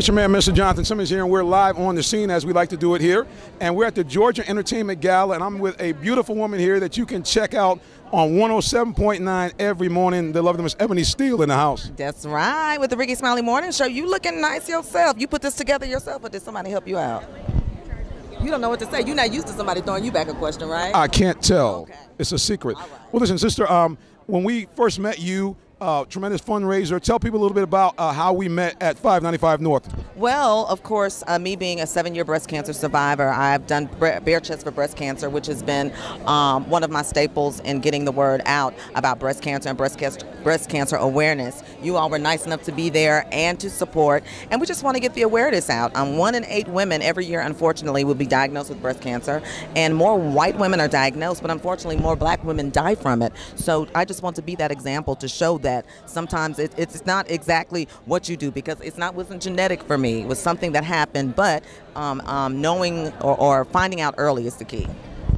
It's your man, Mr. Jonathan Simmons here, and we're live on the scene as we like to do it here. And we're at the Georgia Entertainment Gala, and I'm with a beautiful woman here that you can check out on 107.9 every morning. The love of lovely Miss Ebony Steele in the house. That's right. With the Rickey Smiley Morning Show, you looking nice yourself. You put this together yourself, or did somebody help you out? You don't know what to say. You're not used to somebody throwing you back a question, right? I can't tell. Okay. It's a secret. Right. Well, listen, sister, um, when we first met you, uh, tremendous fundraiser. Tell people a little bit about uh, how we met at 595 North. Well, of course, uh, me being a seven-year breast cancer survivor, I've done bare chest for breast cancer, which has been um, one of my staples in getting the word out about breast cancer and breast cancer, breast cancer awareness. You all were nice enough to be there and to support, and we just want to get the awareness out. Um, one in eight women every year, unfortunately, will be diagnosed with breast cancer, and more white women are diagnosed, but unfortunately, more black women die from it. So I just want to be that example to show that sometimes it, it's not exactly what you do because it's not wasn't genetic for me. It was something that happened, but um, um, knowing or, or finding out early is the key.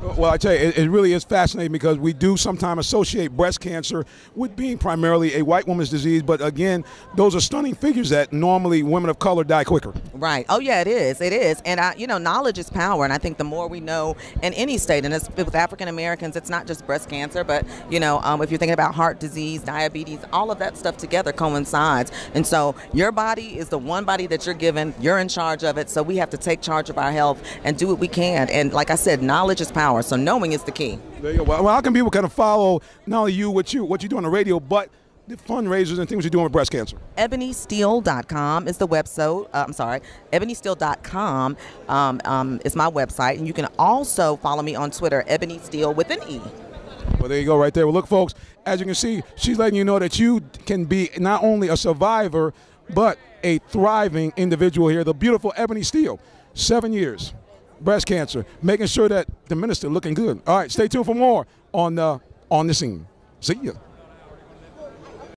Well, I tell you, it, it really is fascinating because we do sometimes associate breast cancer with being primarily a white woman's disease, but again, those are stunning figures that normally women of color die quicker. Right. Oh yeah, it is. It is. And I, you know, knowledge is power. And I think the more we know in any state, and with African Americans, it's not just breast cancer, but you know, um, if you're thinking about heart disease, diabetes, all of that stuff together coincides. And so your body is the one body that you're given. You're in charge of it. So we have to take charge of our health and do what we can. And like I said, knowledge is power. So knowing is the key. There you go. Well, how can people kind of follow not only you, what you, what you do on the radio, but the fundraisers and things you're doing with breast cancer? ebonysteel.com is the website. Uh, I'm sorry, ebonysteel.com um, um, is my website, and you can also follow me on Twitter, Ebony Steele with an E. Well, there you go, right there. Well, look, folks, as you can see, she's letting you know that you can be not only a survivor, but a thriving individual here. The beautiful Ebony Steele, seven years, breast cancer, making sure that the minister looking good. All right, stay tuned for more on uh, on the scene. See ya.